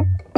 Mm-hmm.